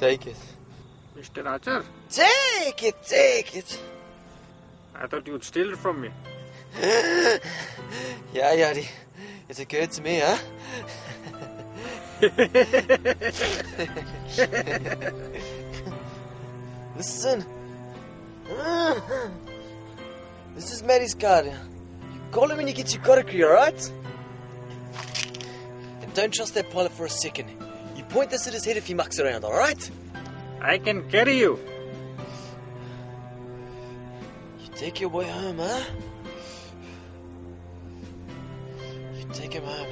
Take it. Mr. Archer, Take it, take it. I thought you'd steal it from me. yeah. It's a good to me, huh? Listen. This is Maddy's card. You call him when you get your Korokri, alright? And don't trust that pilot for a second. Point this at his head if he mucks around, alright? I can carry you. You take your boy home, huh? You take him home.